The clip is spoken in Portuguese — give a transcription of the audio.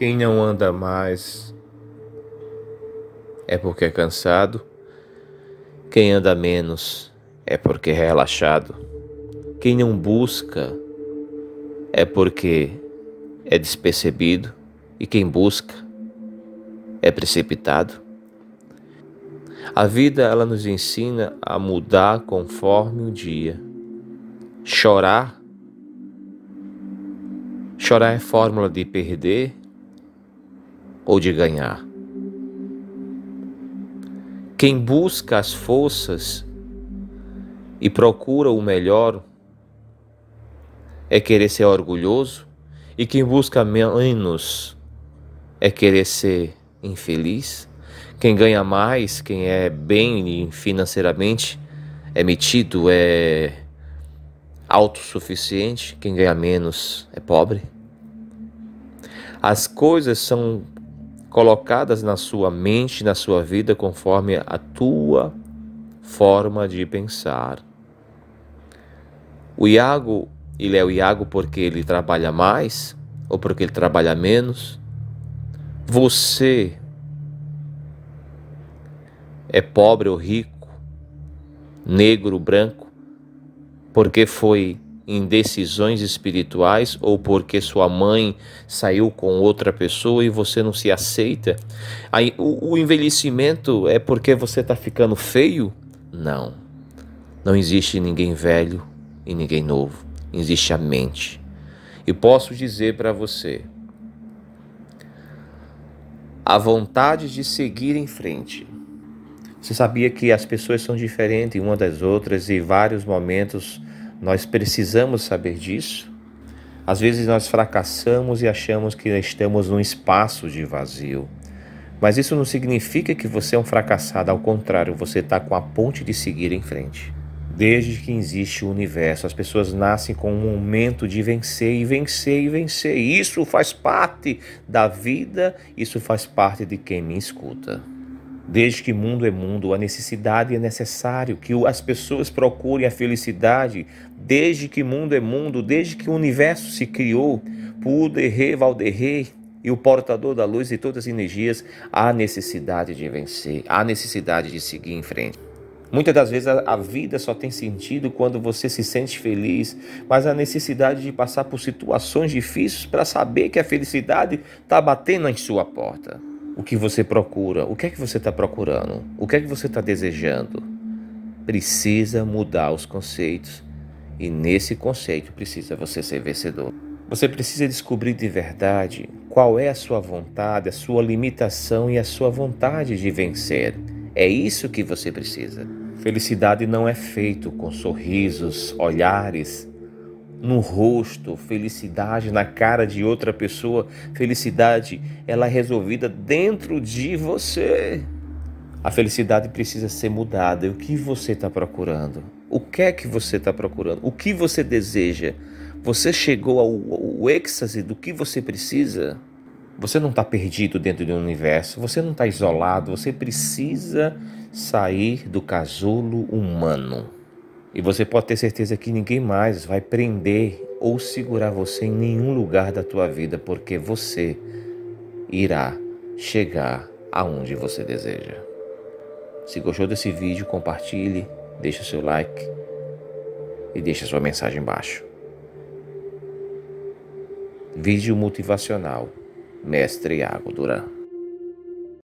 Quem não anda mais é porque é cansado. Quem anda menos é porque é relaxado. Quem não busca é porque é despercebido. E quem busca é precipitado. A vida ela nos ensina a mudar conforme o dia. Chorar. Chorar é fórmula de perder ou de ganhar. Quem busca as forças e procura o melhor é querer ser orgulhoso, e quem busca menos é querer ser infeliz. Quem ganha mais, quem é bem financeiramente, é metido, é autossuficiente, quem ganha menos é pobre. As coisas são colocadas na sua mente, na sua vida, conforme a tua forma de pensar. O Iago, ele é o Iago porque ele trabalha mais ou porque ele trabalha menos? Você é pobre ou rico, negro, branco, porque foi em decisões espirituais ou porque sua mãe saiu com outra pessoa e você não se aceita? Aí, o, o envelhecimento é porque você está ficando feio? Não. Não existe ninguém velho e ninguém novo. Existe a mente. E posso dizer para você, a vontade de seguir em frente. Você sabia que as pessoas são diferentes uma das outras e vários momentos nós precisamos saber disso. Às vezes nós fracassamos e achamos que estamos num espaço de vazio. Mas isso não significa que você é um fracassado, ao contrário, você está com a ponte de seguir em frente. Desde que existe o universo, as pessoas nascem com um momento de vencer e vencer e vencer. Isso faz parte da vida, isso faz parte de quem me escuta. Desde que mundo é mundo, a necessidade é necessário que as pessoas procurem a felicidade. Desde que mundo é mundo, desde que o universo se criou, Puderre, Valderre e o portador da luz e todas as energias, há necessidade de vencer, há necessidade de seguir em frente. Muitas das vezes a, vida só tem sentido quando você se sente feliz, mas a necessidade de passar por situações difíceis para saber que a felicidade está batendo em sua porta o que você procura, o que é que você está procurando, o que é que você está desejando. Precisa mudar os conceitos e nesse conceito precisa você ser vencedor. Você precisa descobrir de verdade qual é a sua vontade, a sua limitação e a sua vontade de vencer. É isso que você precisa. Felicidade não é feito com sorrisos, olhares, no rosto, felicidade na cara de outra pessoa, felicidade ela é resolvida dentro de você. A felicidade precisa ser mudada. E o que você está procurando? O que é que você está procurando? O que você deseja? Você chegou ao, ao êxtase do que você precisa? Você não está perdido dentro do universo, você não está isolado, você precisa sair do casulo humano. E você pode ter certeza que ninguém mais vai prender ou segurar você em nenhum lugar da tua vida, porque você irá chegar aonde você deseja. Se gostou desse vídeo, compartilhe, deixe seu like e deixe sua mensagem embaixo. Vídeo motivacional, Mestre Iago Duran.